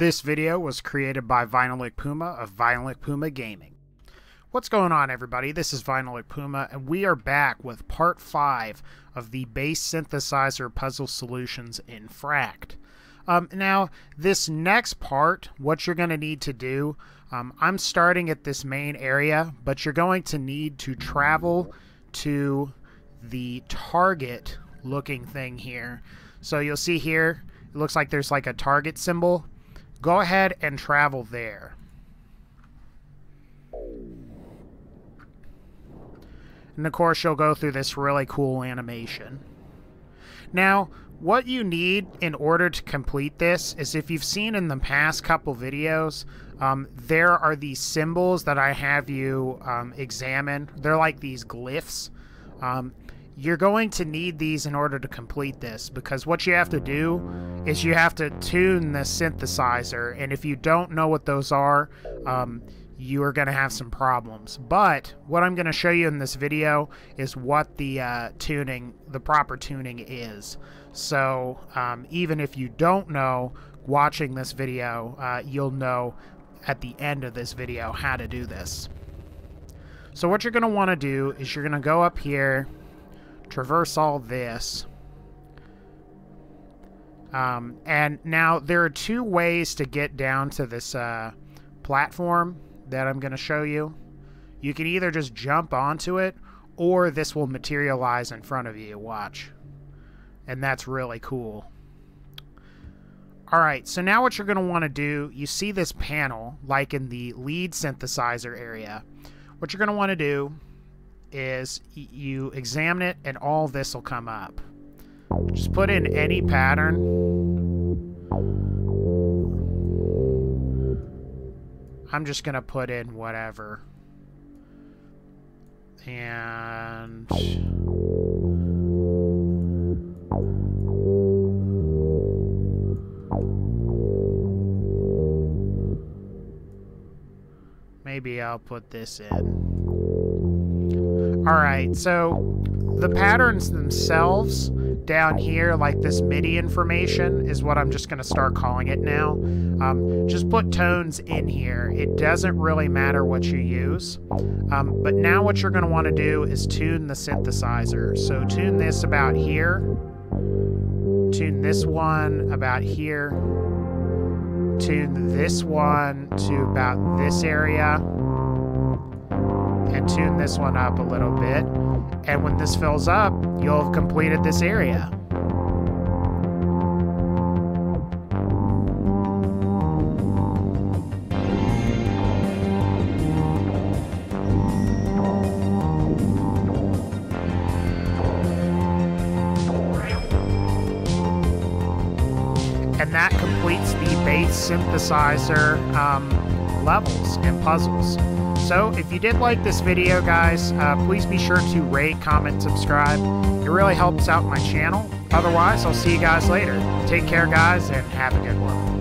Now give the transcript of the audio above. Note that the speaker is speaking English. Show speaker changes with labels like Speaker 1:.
Speaker 1: This video was created by Vinylic Puma of Vinylic Puma Gaming. What's going on, everybody? This is Vinylic Puma, and we are back with part 5 of the Bass Synthesizer Puzzle Solutions in Fract. Um, now, this next part, what you're going to need to do, um, I'm starting at this main area, but you're going to need to travel to the target looking thing here. So you'll see here, it looks like there's like a target symbol. Go ahead and travel there. And of course, you'll go through this really cool animation. Now, what you need in order to complete this is if you've seen in the past couple videos, um, there are these symbols that I have you um, examine. They're like these glyphs. Um, you're going to need these in order to complete this because what you have to do is you have to tune the synthesizer and if you don't know what those are um, you are going to have some problems. But what i'm going to show you in this video is what the uh, tuning the proper tuning is. So um, even if you don't know watching this video uh, you'll know at the end of this video how to do this. So what you're going to want to do is you're going to go up here traverse all this. Um, and now there are two ways to get down to this uh, platform that I'm going to show you. You can either just jump onto it, or this will materialize in front of you. Watch. And that's really cool. Alright, so now what you're going to want to do, you see this panel, like in the lead synthesizer area. What you're going to want to do is you examine it and all this will come up. Just put in any pattern. I'm just going to put in whatever. And... Maybe I'll put this in. Alright, so the patterns themselves down here, like this MIDI information, is what I'm just going to start calling it now. Um, just put tones in here. It doesn't really matter what you use. Um, but now what you're going to want to do is tune the synthesizer. So tune this about here. Tune this one about here. Tune this one to about this area tune this one up a little bit. And when this fills up, you'll have completed this area. And that completes the bass synthesizer um, levels and puzzles. So, if you did like this video, guys, uh, please be sure to rate, comment, subscribe. It really helps out my channel. Otherwise, I'll see you guys later. Take care, guys, and have a good one.